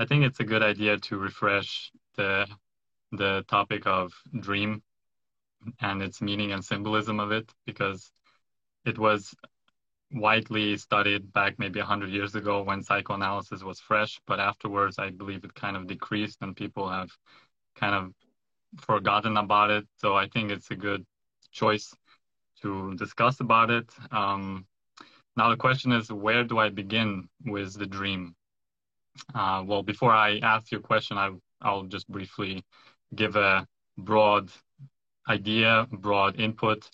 I think it's a good idea to refresh the the topic of dream and its meaning and symbolism of it because it was widely studied back maybe 100 years ago when psychoanalysis was fresh but afterwards i believe it kind of decreased and people have kind of forgotten about it. So i think it's a good choice to discuss about it. Um, now the question is where do i begin with the dream uh, well before i ask your question I, i'll just briefly give a broad idea broad input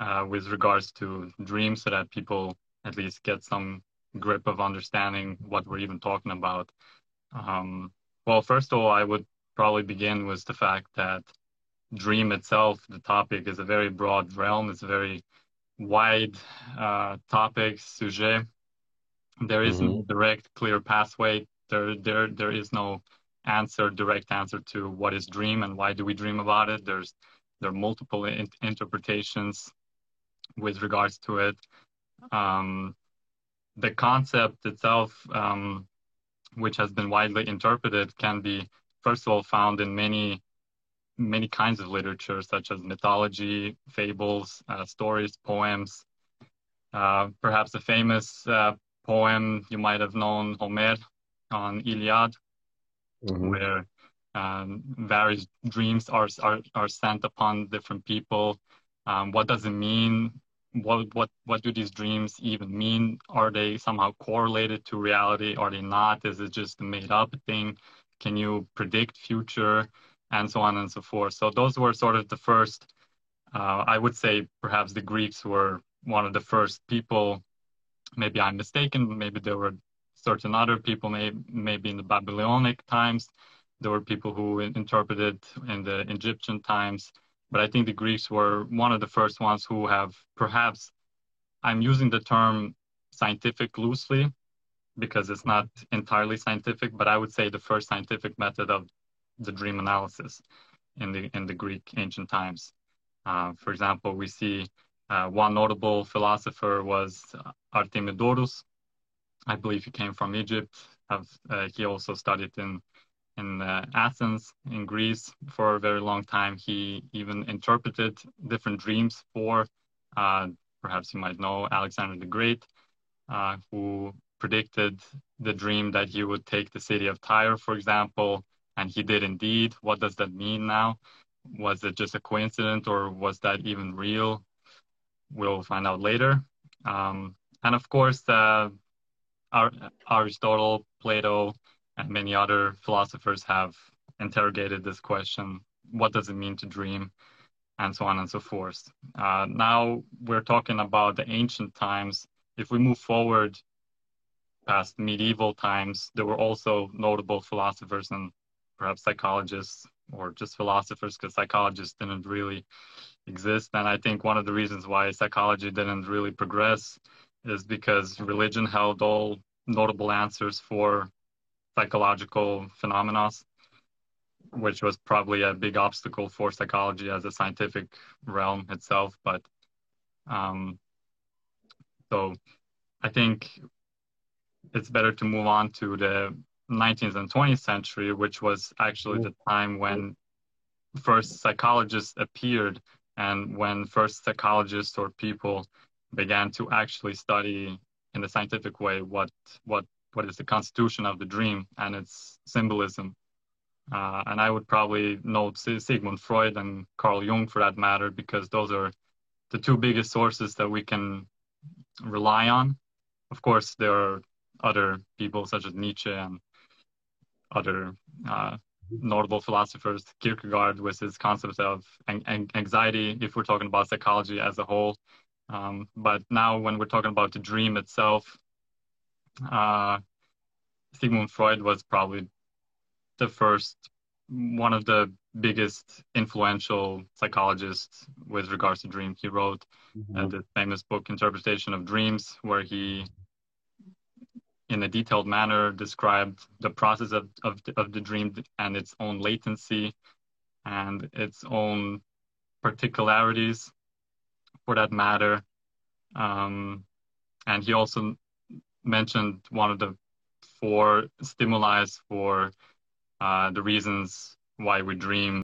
uh, with regards to dreams so that people at least get some grip of understanding what we're even talking about. Um, well, first of all, I would probably begin with the fact that dream itself, the topic, is a very broad realm. It's a very wide uh, topic, sujet. There is mm-hmm. no direct, clear pathway. There, there, there is no answer, direct answer to what is dream and why do we dream about it. There's there are multiple in- interpretations with regards to it. Um, the concept itself, um, which has been widely interpreted, can be first of all found in many many kinds of literature, such as mythology, fables, uh, stories, poems. Uh, perhaps a famous uh, poem you might have known, Homer, on Iliad, mm-hmm. where um, various dreams are, are are sent upon different people. Um, what does it mean? what what what do these dreams even mean are they somehow correlated to reality are they not is it just a made up thing can you predict future and so on and so forth so those were sort of the first uh, i would say perhaps the greeks were one of the first people maybe i'm mistaken maybe there were certain other people maybe maybe in the babylonic times there were people who interpreted in the egyptian times but I think the Greeks were one of the first ones who have perhaps, I'm using the term scientific loosely because it's not entirely scientific, but I would say the first scientific method of the dream analysis in the in the Greek ancient times. Uh, for example, we see uh, one notable philosopher was Artemidorus. I believe he came from Egypt. Uh, he also studied in in uh, Athens in Greece for a very long time. He even interpreted different dreams for, uh, perhaps you might know, Alexander the Great, uh, who predicted the dream that he would take the city of Tyre, for example, and he did indeed. What does that mean now? Was it just a coincidence or was that even real? We'll find out later. Um, and of course, uh, Aristotle, Plato, and many other philosophers have interrogated this question what does it mean to dream and so on and so forth uh, now we're talking about the ancient times if we move forward past medieval times there were also notable philosophers and perhaps psychologists or just philosophers because psychologists didn't really exist and i think one of the reasons why psychology didn't really progress is because religion held all notable answers for psychological phenomena, which was probably a big obstacle for psychology as a scientific realm itself. But um, so I think it's better to move on to the 19th and 20th century, which was actually the time when first psychologists appeared and when first psychologists or people began to actually study in a scientific way what what what is the constitution of the dream and its symbolism. Uh, and I would probably note Sigmund Freud and Carl Jung for that matter, because those are the two biggest sources that we can rely on. Of course, there are other people such as Nietzsche and other uh, notable philosophers, Kierkegaard with his concept of anxiety, if we're talking about psychology as a whole. Um, but now, when we're talking about the dream itself, uh, Sigmund Freud was probably the first, one of the biggest influential psychologists with regards to dreams. He wrote mm-hmm. uh, the famous book Interpretation of Dreams, where he, in a detailed manner, described the process of, of, of the dream and its own latency and its own particularities for that matter. Um, and he also mentioned one of the four stimuli, for uh, the reasons why we dream.